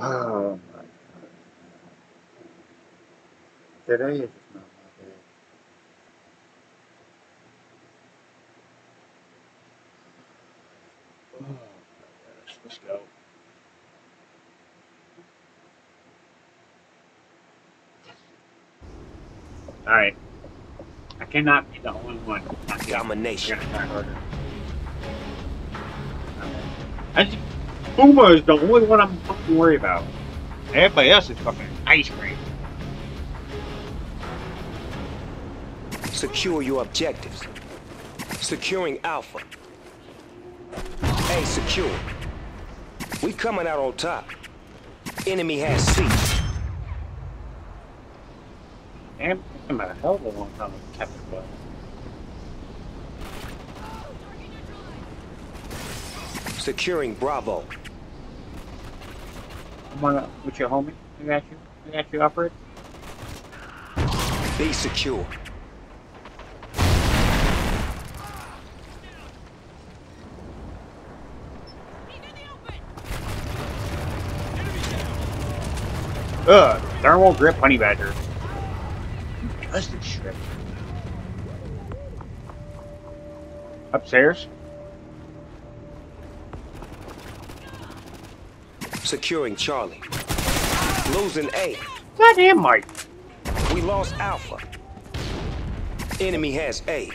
Oh my god. Today is just not my day. Oh my gosh. Let's go. Alright. I cannot be the only one. Domination. We're gonna try harder. I just, Puma is the only one I'm fucking worried about. Everybody else is fucking ice cream. Secure your objectives. Securing Alpha. A secure. We coming out on top. Enemy has C. And been a hell of a long time with Captain Butt. Securing Bravo. I'm on with your homie. I got you. I got you, operator. B secure. Ugh, thermal grip honey badger. Does this shit? Upstairs. Securing Charlie. Losing A. Goddamn, Mike. We lost Alpha. Enemy has A.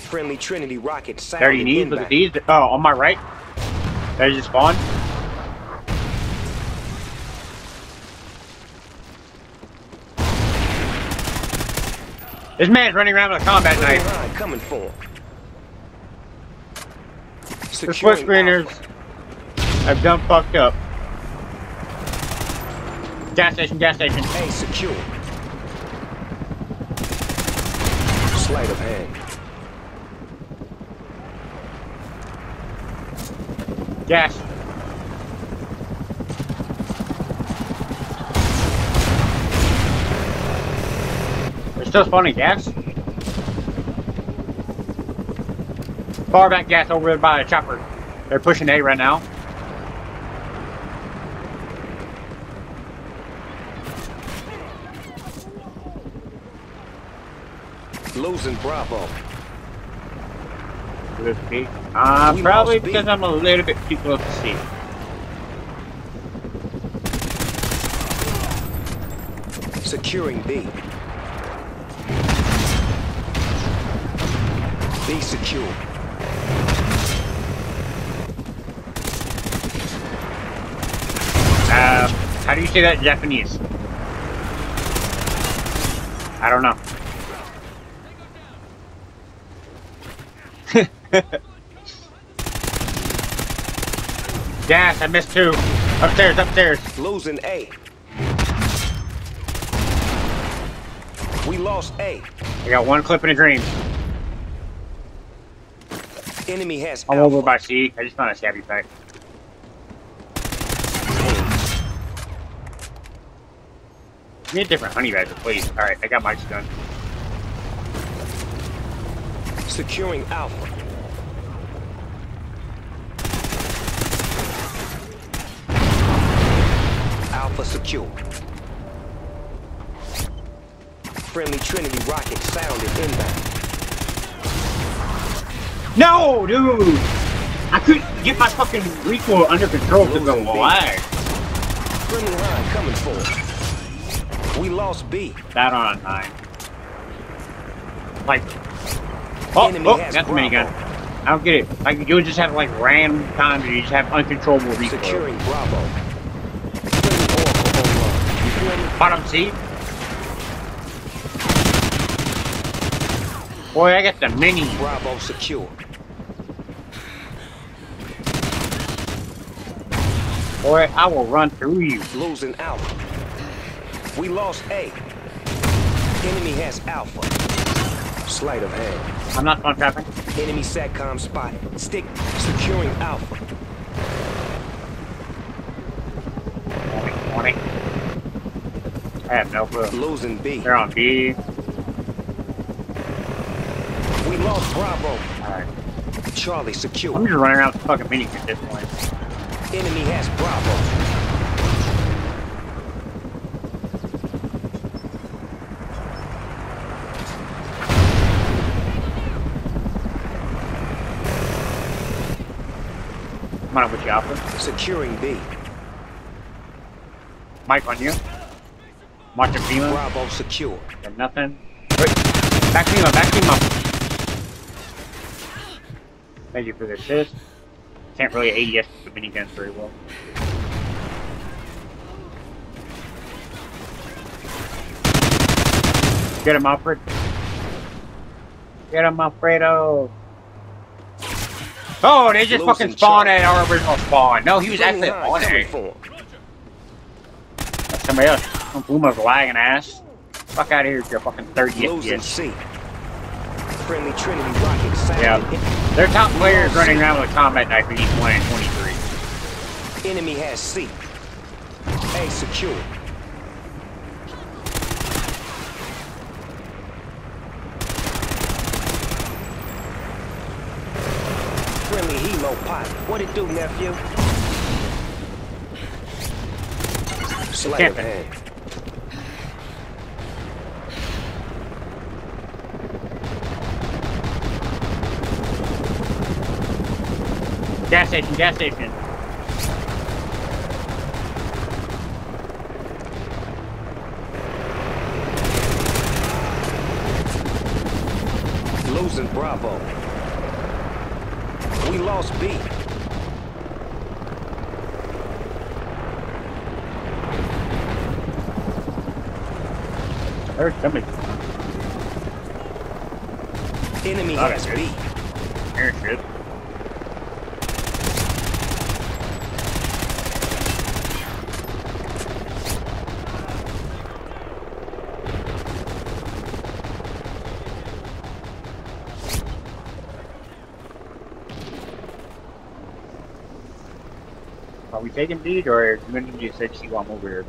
Friendly Trinity rocket sound There you need. Look at these. Oh, on my right. There's just spawn. This man's running around with a combat knife. Coming for him. The Securing foot screeners Alpha. have done fucked up. Gas station, gas station. A secure. Sleight of hand. Gas. They're still spawning gas. Far back gas over there by the chopper. They're pushing A right now. Losing Bravo. Uh, We probably because I'm a little bit too close to C. Securing B. B secure. Uh, how do you say that in Japanese? I don't know. Gas, I missed two. Upstairs, upstairs. Losing A. We lost A. I got one clip in a dream. Enemy has I'm over by C. I just found a shabby pack. Me a different honey badger, please. Alright, I got Mike's gun. Securing Alpha. Alpha secure. Friendly Trinity rocket sounded inbound. No, dude! I couldn't get my fucking recoil under control because of the lag. Friendly line coming for us. We lost B. That on nine. Like, oh, Enemy oh, got the minigun. I don't get it. Like, you just have like random times you just have uncontrollable recoil. Securing Bravo. Friendly Oracle online. You feel me? Bottom seat. Boy, I got the mini. Bravo secure. Boy, I will run through you. Losing Alpha. We lost A. Enemy has Alpha. Sleight of hand. I'm not fun trapping. Enemy SATCOM spotted. Stick securing Alpha. Morning, morning. I have no clue. Losing B. They're on B. We lost Bravo. Alright. Charlie secure. I'm just running with the fucking mini at this point. Enemy has Bravo. Come on, with you, Alpha. Securing B. Mike on you. Watching Fema. Bravo secure. Got nothing. Wait. Back Fema, back Fema. Thank you for the assist. Can't really ADS the miniguns very well. Get him, Alfred. Get him, Alfredo. Oh, they just fucking spawned at our original spawn. No, he was actually on it. for him. That's somebody else. Some Puma's lagging ass. Fuck out of here with your fucking 30 Losing FPS. C. Friendly Trinity rocket. Yeah. Their top players running around with a combat knife and each one at 23. Enemy has C. A secure. Pot. What it do, nephew? Sleight of hand. Gas station, gas station. Losing Bravo. We lost B. There's somebody. Enemy Got has. B. Here Are we taking beat or Mindy just said she want over here?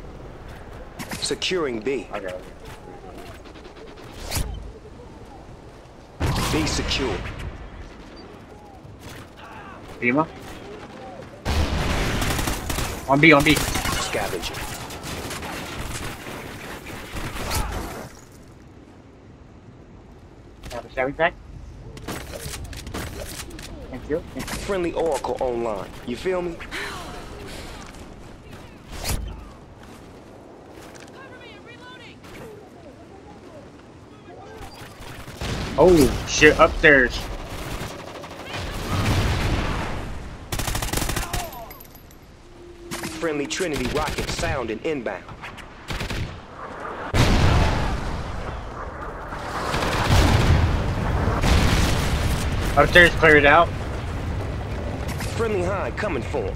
Securing B. Okay. B secure. Fema? On B, on B. Scavenger. Have a savvy pack? Thank you. Thank you. Friendly Oracle online. You feel me? Oh shit, upstairs. Friendly Trinity rocket sound and inbound. Upstairs cleared out. Friendly high coming for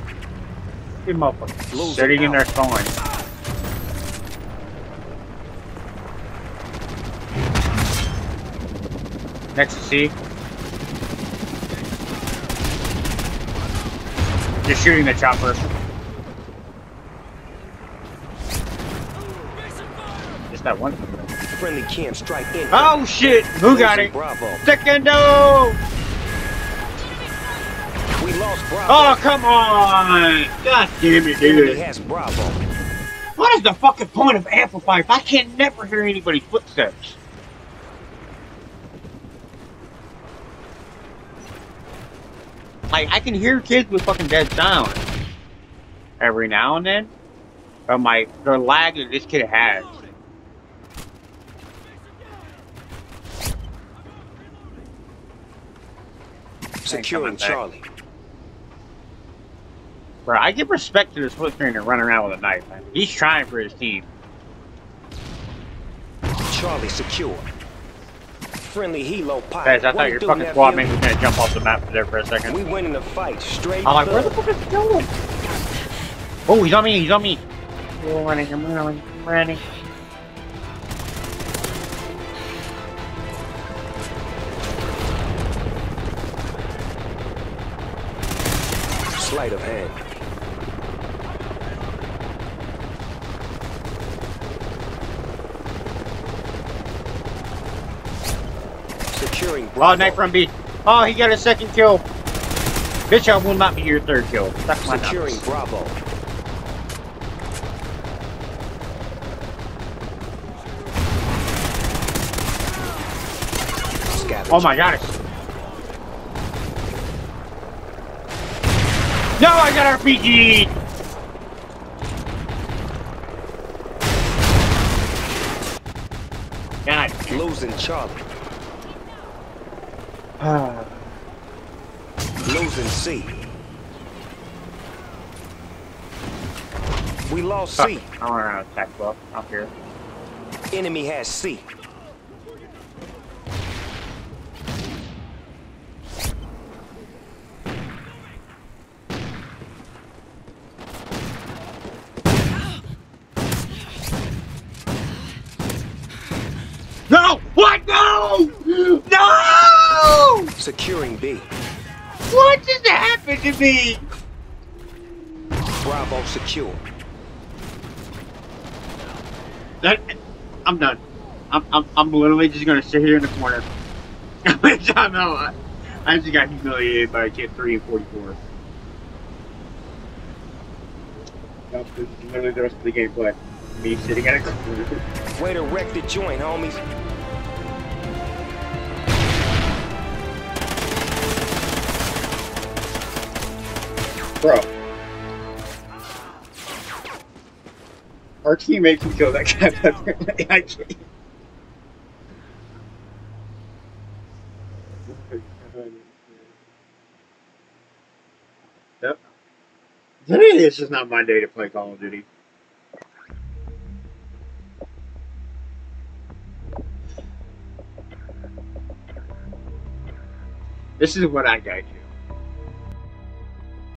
motherfuckers Losing sitting in their spawn. Next to C. Just shooting the chopper. Just that one. Friendly Cam strike in. Oh shit! Who got it? Bravo. Secondo! We lost Bravo. Oh come on! God damn it, dude! has Bravo. What is the fucking point of amplify if I can never hear anybody's footsteps? Like, I can hear kids with fucking dead sound every now and then, but my the lag that this kid has. Securing. Charlie. Bro, I give respect to this split screen and run around with a knife, man. He's trying for his team. Charlie secure. Friendly helo pilot. Guys, I thought it your fucking squad mate was gonna jump off the map there for a second. We winning the fight straight. I'm like, where the fuck is he going? Oh, he's on me, he's on me. I'm running, I'm running, I'm running. Sleight of hand. Securing Oh, knife from B. Oh, he got a second kill. Bitch, I will not be your third kill. Suck my Securing. Bravo. Scavenge. Oh my god. No, I got RPG! God. Losing Charlie. Ah. Losing C. We lost C. I want to attack buff up here. Enemy has C. No! No! Securing B. What just happened to me? Bravo secure. That, I'm done. I'm, I'm, I'm literally just gonna sit here in the corner. I know. I, I just got humiliated by kid 3 and 44. Nope, this is literally the rest of the gameplay. Me sitting at a computer. Way to wreck the joint, homies. Bro. Our teammates can kill that guy. I can't. Yep. Today is just not my day to play Call of Duty. This is what I got you.